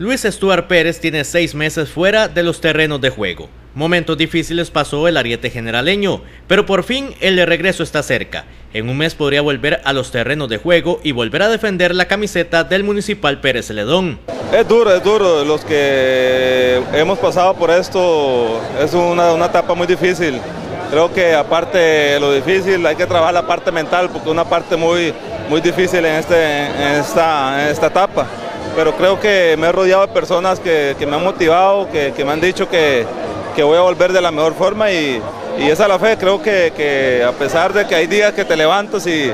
Luis Stuart Pérez tiene seis meses fuera de los terrenos de juego. Momentos difíciles pasó el ariete generaleño, pero por fin el de regreso está cerca. En un mes podría volver a los terrenos de juego y volver a defender la camiseta del Municipal Pérez Celedón. Es duro, es duro. Los que hemos pasado por esto es una, una etapa muy difícil. Creo que aparte de lo difícil hay que trabajar la parte mental porque es una parte muy, muy difícil en, este, en, esta, en esta etapa pero creo que me he rodeado de personas que, me han motivado, que, me han dicho que, voy a volver de la mejor forma y, esa es la fe. Creo que, a pesar de que hay días que te levantas y,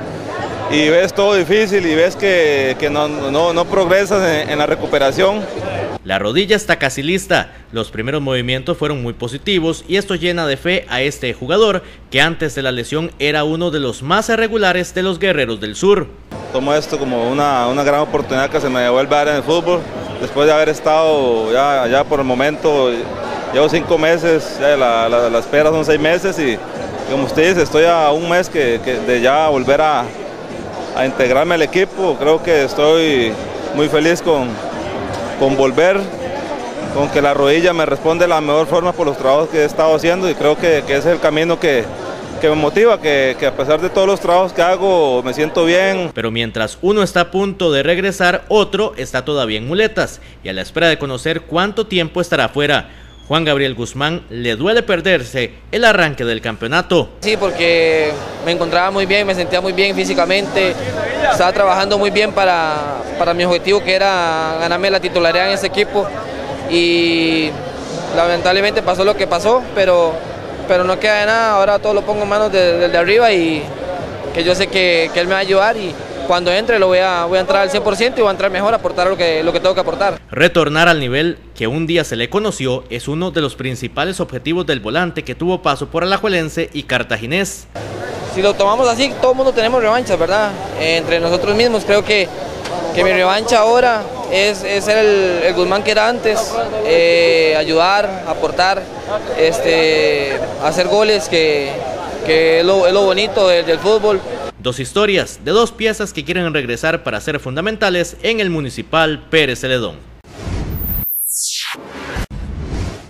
ves todo difícil y ves que, no, progresas en, la recuperación, la rodilla está casi lista, los primeros movimientos fueron muy positivos y esto llena de fe a este jugador que antes de la lesión era uno de los más irregulares de los guerreros del sur tomo esto como una, gran oportunidad que se me devuelve a dar en el fútbol. Después de haber estado ya, por el momento, llevo cinco meses, ya la, espera son seis meses y como usted dice, estoy a un mes que, de ya volver a, integrarme al equipo. Creo que estoy muy feliz con, con volver, con que la rodilla me responde de la mejor forma por los trabajos que he estado haciendo y creo que, que ese es el camino que, que me motiva, que, a pesar de todos los trabajos que hago me siento bien. Pero mientras uno está a punto de regresar, otro está todavía en muletas y a la espera de conocer cuánto tiempo estará fuera. Juan Gabriel Guzmán le duele perderse el arranque del campeonato. Sí, porque me encontraba muy bien, me sentía muy bien físicamente, estaba trabajando muy bien para, para mi objetivo que era ganarme la titularidad en ese equipo y lamentablemente pasó lo que pasó, pero pero no queda de nada, ahora todo lo pongo en manos del de, arriba y que yo sé que, él me va a ayudar y cuando entre lo voy a, voy a entrar al 100% y voy a entrar mejor a aportar lo que, lo que tengo que aportar. Retornar al nivel que un día se le conoció es uno de los principales objetivos del volante que tuvo paso por Alajuelense y Cartaginés. Si lo tomamos así, todo el mundo tenemos revanchas, ¿verdad? entre nosotros mismos creo que, que mi revancha ahora es, ser el, Guzmán que era antes, eh, ayudar, aportar, este, hacer goles, que, es, lo, bonito del, fútbol. Dos historias de dos piezas que quieren regresar para ser fundamentales en el Municipal Pérez Celedón.